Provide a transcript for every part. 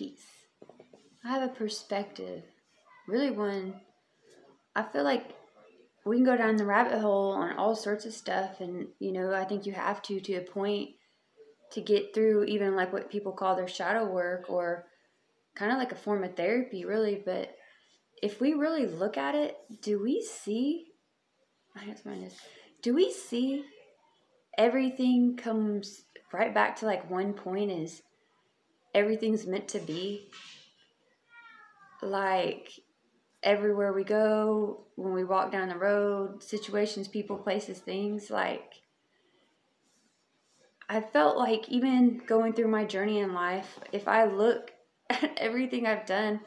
peace. I have a perspective. Really one I feel like we can go down the rabbit hole on all sorts of stuff and you know, I think you have to to a point to get through even like what people call their shadow work or kind of like a form of therapy really, but if we really look at it, do we see I guess mine is do we see everything comes right back to like one point is everything's meant to be. Like everywhere we go when we walk down the road situations people places things like i felt like even going through my journey in life if i look at everything i've done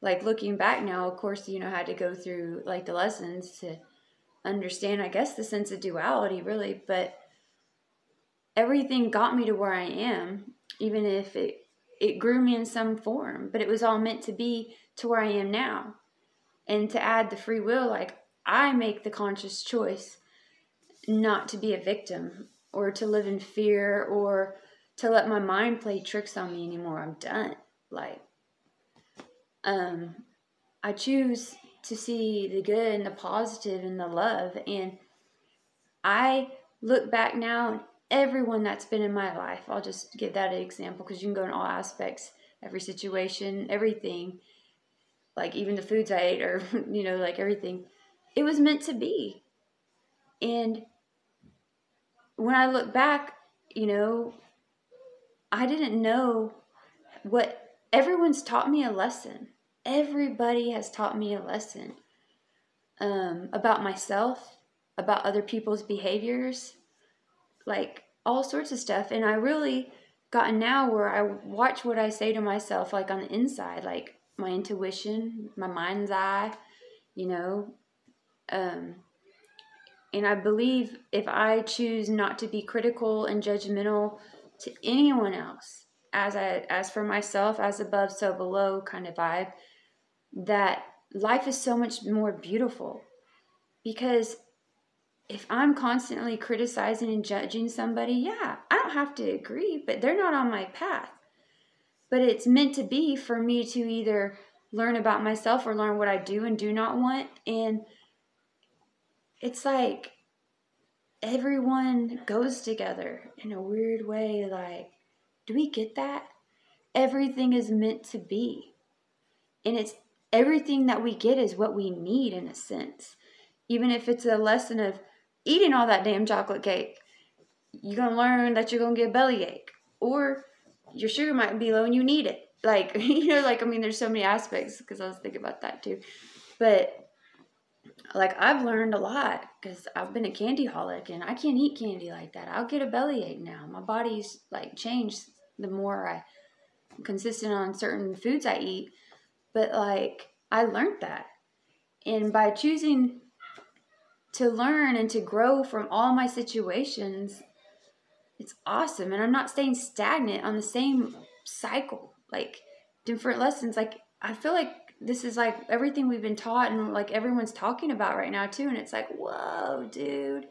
like looking back now of course you know I had to go through like the lessons to understand i guess the sense of duality really but everything got me to where I am, even if it it grew me in some form, but it was all meant to be to where I am now. And to add the free will, like I make the conscious choice not to be a victim or to live in fear or to let my mind play tricks on me anymore. I'm done. Like um I choose to see the good and the positive and the love and I look back now everyone that's been in my life. I'll just give that an example because you can go in all aspects, every situation, everything, like even the foods I ate or, you know, like everything. It was meant to be. And when I look back, you know, I didn't know what everyone's taught me a lesson. Everybody has taught me a lesson um, about myself, about other people's behaviors, like all sorts of stuff. And I really gotten now where I watch what I say to myself, like on the inside, like my intuition, my mind's eye, you know. Um, and I believe if I choose not to be critical and judgmental to anyone else, as I as for myself, as above, so below kind of vibe, that life is so much more beautiful because if I'm constantly criticizing and judging somebody, yeah, I don't have to agree, but they're not on my path. But it's meant to be for me to either learn about myself or learn what I do and do not want. And it's like everyone goes together in a weird way. Like, do we get that? Everything is meant to be. And it's everything that we get is what we need in a sense. Even if it's a lesson of eating all that damn chocolate cake, you're gonna learn that you're gonna get a bellyache, or your sugar might be low and you need it. Like you know, like I mean, there's so many aspects because I was thinking about that too, but like I've learned a lot because I've been a candy holic and I can't eat candy like that. I'll get a bellyache now. My body's like changed the more I am consistent on certain foods I eat, but like I learned that, and by choosing to learn and to grow from all my situations it's awesome. And i'm not staying stagnant on the same cycle like different lessons. Like i feel like this is like everything we've been taught and like everyone's talking about right now too. And it's like whoa dude.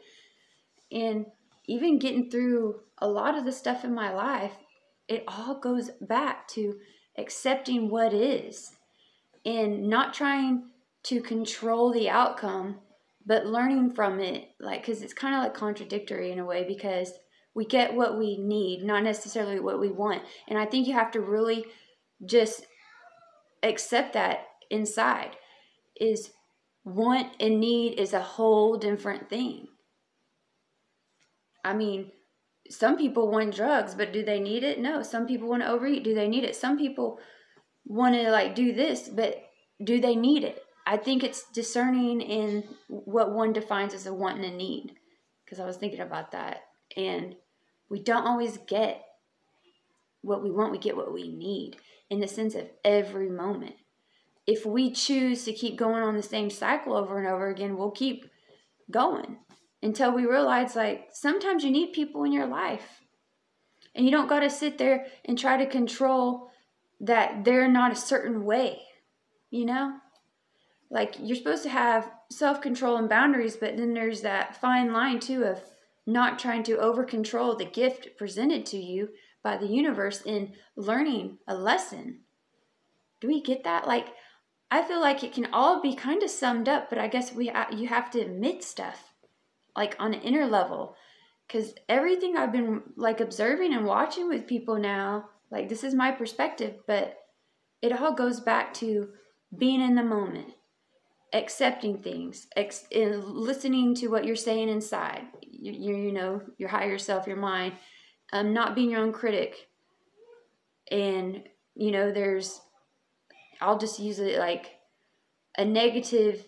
And even getting through a lot of the stuff in my life it all goes back to accepting what is and not trying to control the outcome but learning from it like because it's kind of like contradictory in a way because we get what we need not necessarily what we want. And i think you have to really just accept that inside. Is want and need is a whole different thing. I mean some people want drugs but do they need it? No. Some people want to overeat do they need it? Some people want to like do this but do they need it I think it's discerning in what one defines as a want and a need. Because I was thinking about that. And we don't always get what we want, we get what we need in the sense of every moment. If we choose to keep going on the same cycle over and over again, we'll keep going until we realize like sometimes you need people in your life. And you don't got to sit there and try to control that they're not a certain way, you know? Like you're supposed to have self control and boundaries, but then there's that fine line too of not trying to over control the gift presented to you by the universe in learning a lesson. Do we get that? Like, I feel like it can all be kind of summed up, but I guess we you have to admit stuff, like on an inner level, because everything I've been like observing and watching with people now, like this is my perspective, but it all goes back to being in the moment, accepting things, ex- listening to what you're saying inside. You, you, you know your higher self, your mind, um, not being your own critic, and you know there's I'll just use it like a negative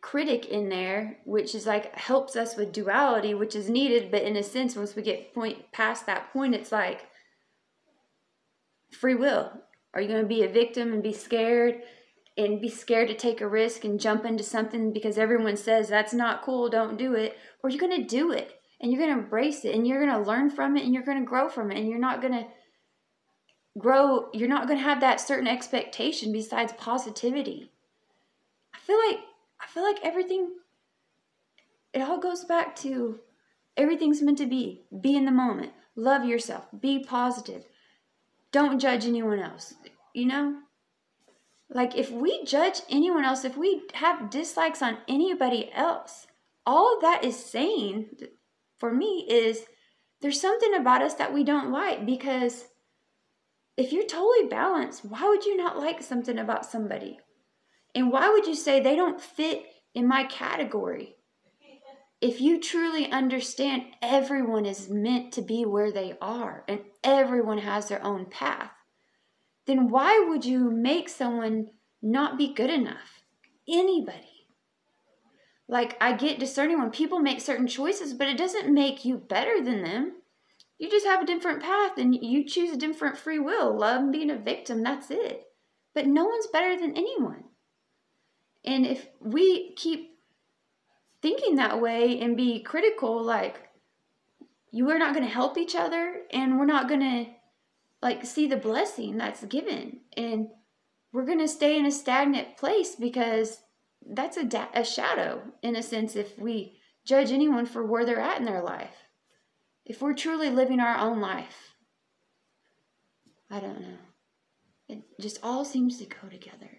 critic in there, which is like helps us with duality, which is needed. But in a sense, once we get point past that point, it's like free will. Are you going to be a victim and be scared and be scared to take a risk and jump into something because everyone says that's not cool, don't do it? Or you're going to do it and you're going to embrace it and you're going to learn from it and you're going to grow from it and you're not going to grow, you're not going to have that certain expectation besides positivity. I feel like I feel like everything it all goes back to everything's meant to be. Be in the moment. Love yourself. Be positive. Don't judge anyone else. You know? Like if we judge anyone else, if we have dislikes on anybody else, all that is saying for me is there's something about us that we don't like because if you're totally balanced, why would you not like something about somebody? And why would you say they don't fit in my category? If you truly understand everyone is meant to be where they are and everyone has their own path, then why would you make someone not be good enough? Anybody. Like, I get discerning when people make certain choices, but it doesn't make you better than them. You just have a different path and you choose a different free will. Love being a victim, that's it. But no one's better than anyone. And if we keep thinking that way and be critical, like, you are not going to help each other and we're not going to like see the blessing that's given and we're going to stay in a stagnant place because that's a, da- a shadow in a sense if we judge anyone for where they're at in their life if we're truly living our own life, I don't know. It just all seems to go together.